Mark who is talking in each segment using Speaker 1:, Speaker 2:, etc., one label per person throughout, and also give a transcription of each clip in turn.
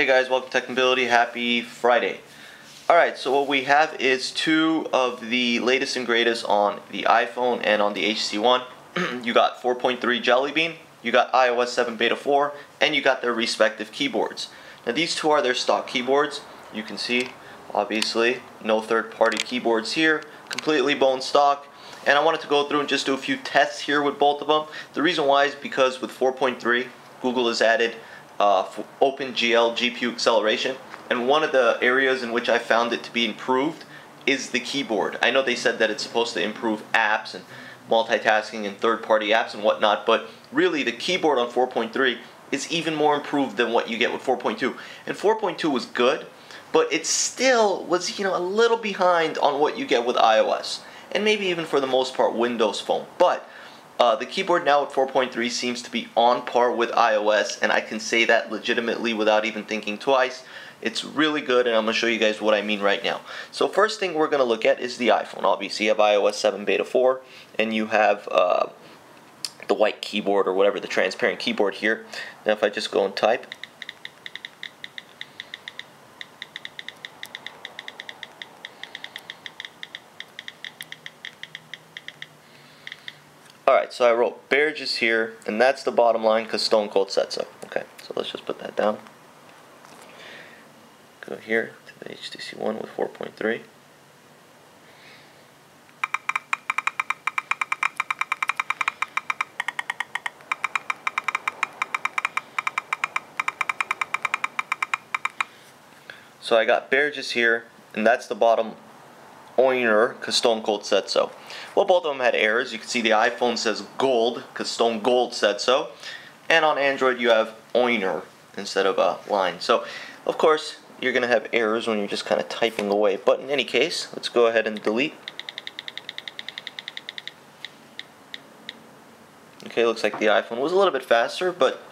Speaker 1: Hey guys, welcome to Technibility. Happy Friday. Alright, so what we have is two of the latest and greatest on the iPhone and on the HTC One. you got 4.3 Jelly Bean, you got iOS 7 Beta 4, and you got their respective keyboards. Now these two are their stock keyboards. You can see, obviously, no third-party keyboards here, completely bone stock. And I wanted to go through and just do a few tests here with both of them. The reason why is because with 4.3, Google has added uh, OpenGL GPU acceleration. And one of the areas in which I found it to be improved is the keyboard. I know they said that it's supposed to improve apps and multitasking and third-party apps and whatnot, but really the keyboard on 4.3 is even more improved than what you get with 4.2. And 4.2 was good, but it still was, you know, a little behind on what you get with iOS. And maybe even for the most part Windows Phone. But uh, the keyboard now at 4.3 seems to be on par with iOS, and I can say that legitimately without even thinking twice. It's really good, and I'm going to show you guys what I mean right now. So first thing we're going to look at is the iPhone. Obviously, you have iOS 7 Beta 4, and you have uh, the white keyboard or whatever, the transparent keyboard here. Now if I just go and type, So I wrote Bears is here, and that's the bottom line because Stone Cold said so. Okay, so let's just put that down. Go here to the HTC One with 4.3. So I got Bears is here, and that's the bottom Oiner because Stone Cold said so. Well, both of them had errors. You can see the iPhone says gold because Stone Cold said so. And on Android, you have Oiner instead of a line. So, of course, you're going to have errors when you're just kind of typing away. But in any case, let's go ahead and delete. Okay, looks like the iPhone was a little bit faster, but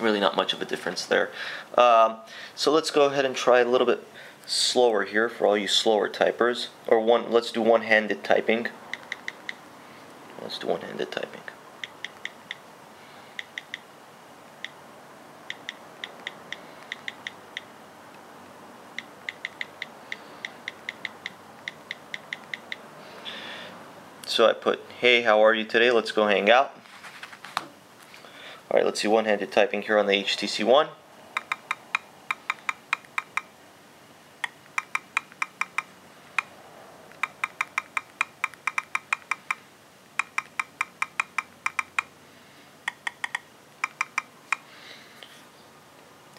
Speaker 1: really not much of a difference there. Um, so let's go ahead and try a little bit slower here for all you slower typers. Or one, let's do one-handed typing. Let's do one-handed typing. So I put, hey, how are you today? Let's go hang out. Alright, let's see one-handed typing here on the HTC One.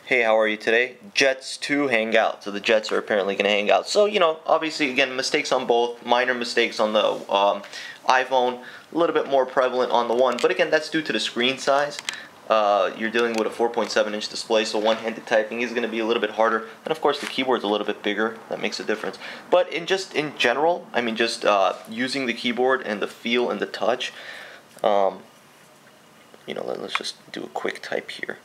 Speaker 1: Hey, how are you today? Jets to hang out. So the Jets are apparently going to hang out. So, you know, obviously, again, mistakes on both, minor mistakes on the um, iPhone, a little bit more prevalent on the one. But again, that's due to the screen size. Uh, you're dealing with a 4.7 inch display, so one-handed typing is going to be a little bit harder. And of course, the keyboard's a little bit bigger. That makes a difference. But in just in general, I mean, just uh, using the keyboard and the feel and the touch, um, you know, let, let's just do a quick type here.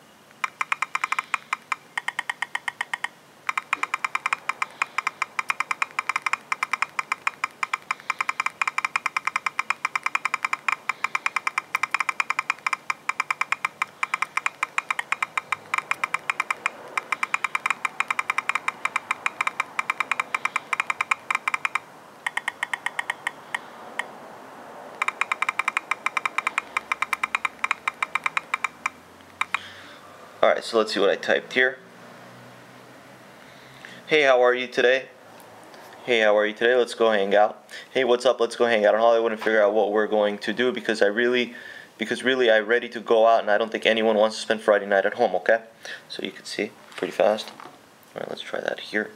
Speaker 1: Alright, so let's see what I typed here. Hey, how are you today? Hey, how are you today? Let's go hang out. Hey, what's up? Let's go hang out in Hollywood and figure out what we're going to do because I really, because really I'm ready to go out and I don't think anyone wants to spend Friday night at home, okay? So you can see pretty fast. Alright, let's try that here.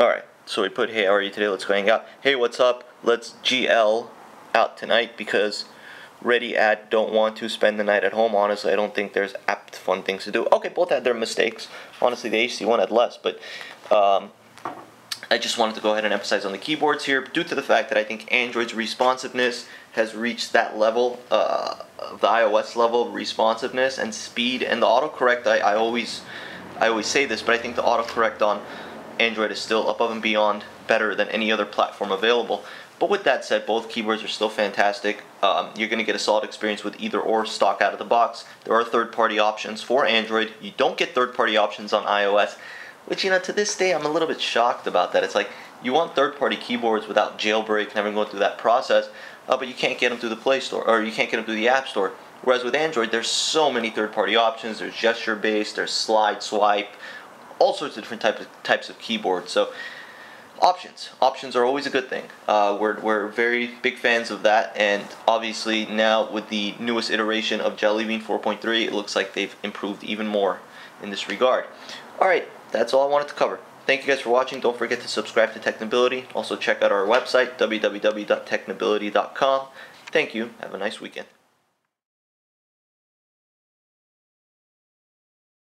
Speaker 1: Alright, so we put, hey, how are you today? Let's go hang out. Hey, what's up? Let's GL out tonight because ready at don't want to spend the night at home. Honestly, I don't think there's apt fun things to do. Okay, both had their mistakes. Honestly, the HTC one had less, but um, I just wanted to go ahead and emphasize on the keyboards here due to the fact that I think Android's responsiveness has reached that level, uh, the iOS level of responsiveness and speed and the autocorrect. I, I always, I always say this, but I think the autocorrect on Android is still above and beyond better than any other platform available. But with that said, both keyboards are still fantastic. Um, you're going to get a solid experience with either or stock out of the box. There are third-party options for Android. You don't get third-party options on iOS, which, you know, to this day, I'm a little bit shocked about that. It's like, you want third-party keyboards without jailbreak, never going through that process, uh, but you can't get them through the Play Store, or you can't get them through the App Store. Whereas with Android, there's so many third-party options. There's gesture-based, there's slide, swipe, all sorts of different types of, types of keyboards. So options. Options are always a good thing. Uh, we're, we're very big fans of that, and obviously now with the newest iteration of Jelly Bean 4.3, it looks like they've improved even more in this regard. Alright, that's all I wanted to cover. Thank you guys for watching. Don't forget to subscribe to Technibility. Also check out our website, www.technibility.com. Thank you. Have a nice weekend.